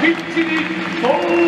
ピッチに到